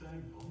thankful.